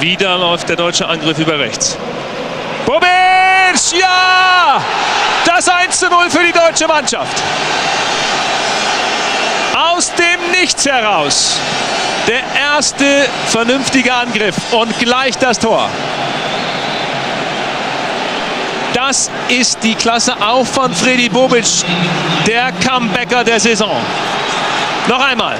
Wieder läuft der deutsche Angriff über rechts. Bobic! Ja! Das 1 zu 0 für die deutsche Mannschaft. Aus dem Nichts heraus. Der erste vernünftige Angriff und gleich das Tor. Das ist die Klasse auch von Freddy Bobic, der Comebacker der Saison. Noch einmal.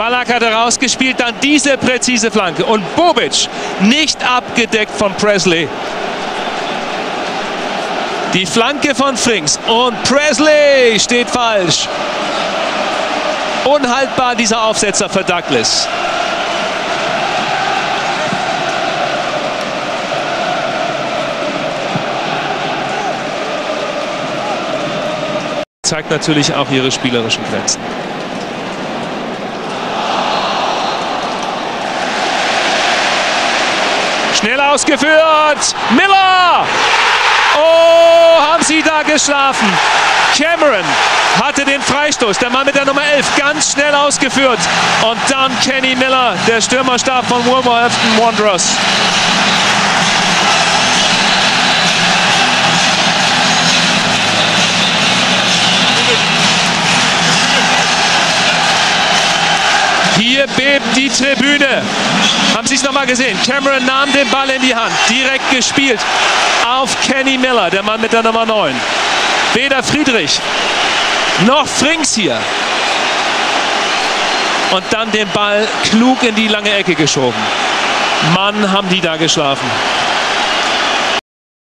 Ballack hat herausgespielt, dann diese präzise Flanke. Und Bobic nicht abgedeckt von Presley. Die Flanke von Frings und Presley steht falsch. Unhaltbar dieser Aufsetzer für Douglas. Zeigt natürlich auch ihre spielerischen Grenzen. Schnell ausgeführt. Miller! Oh, haben sie da geschlafen. Cameron hatte den Freistoß. Der Mann mit der Nummer 11 ganz schnell ausgeführt. Und dann Kenny Miller, der Stürmerstab von Wolverhampton Wanderers. Hier bebt die Tribüne. Haben Sie es nochmal gesehen? Cameron nahm den Ball in die Hand, direkt gespielt auf Kenny Miller, der Mann mit der Nummer 9. Weder Friedrich noch Frings hier. Und dann den Ball klug in die lange Ecke geschoben. Mann, haben die da geschlafen.